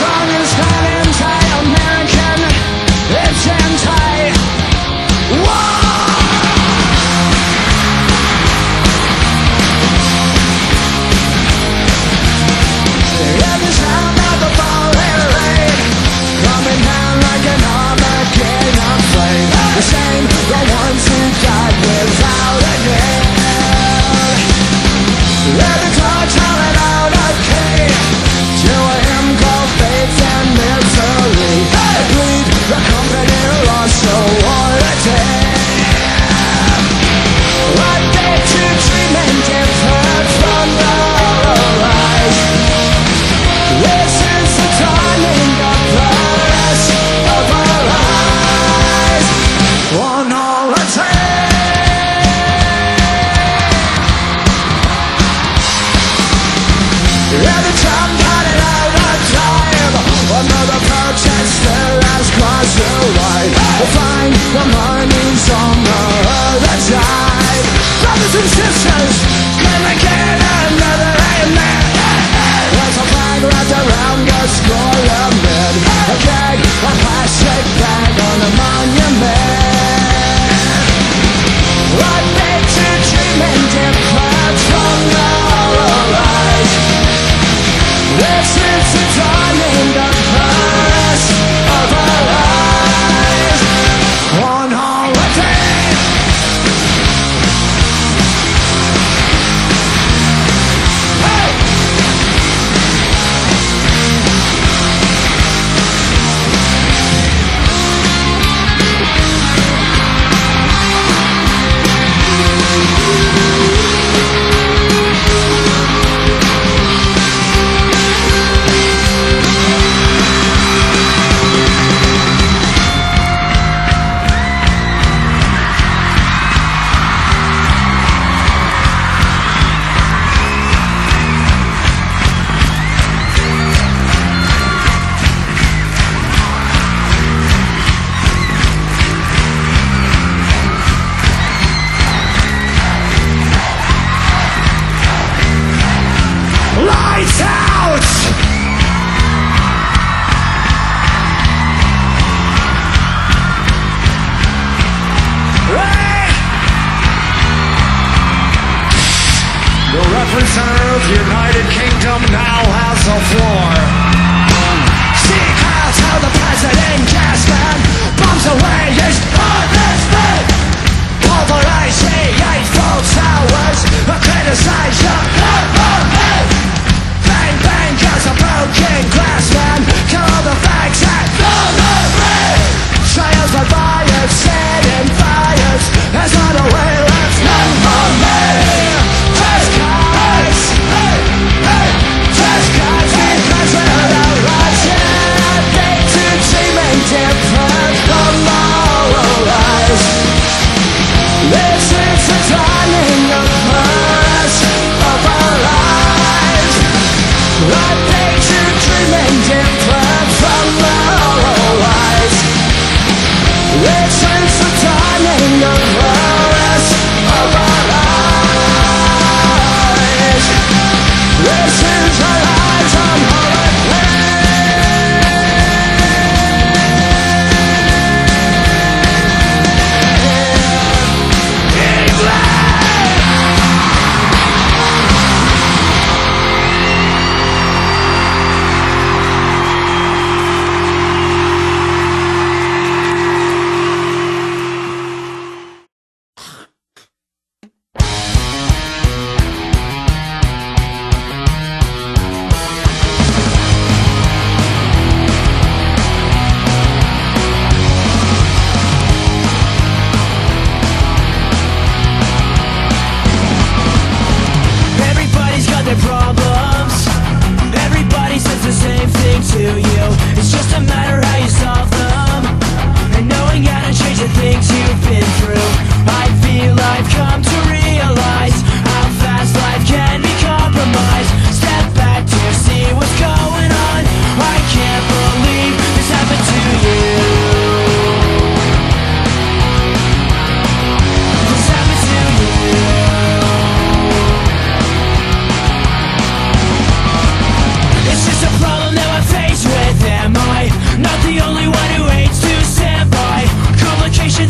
strong as hell. mine, the mine on the other side. Brothers and sisters, get another. There's a flag wrapped around us.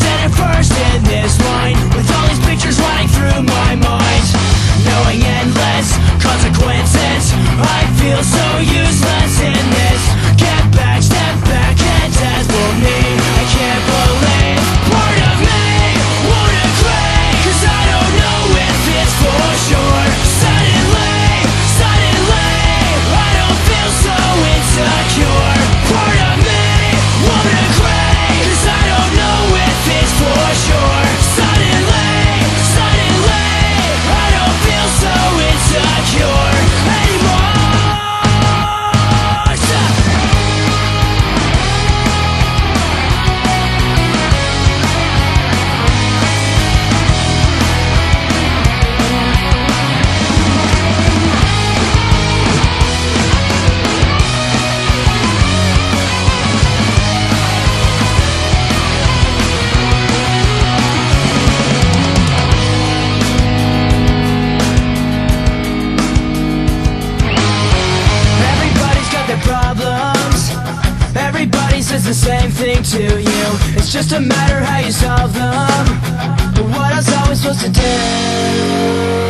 did it first in this line With all these pictures the same thing to you It's just a matter how you solve them But what else are we supposed to do?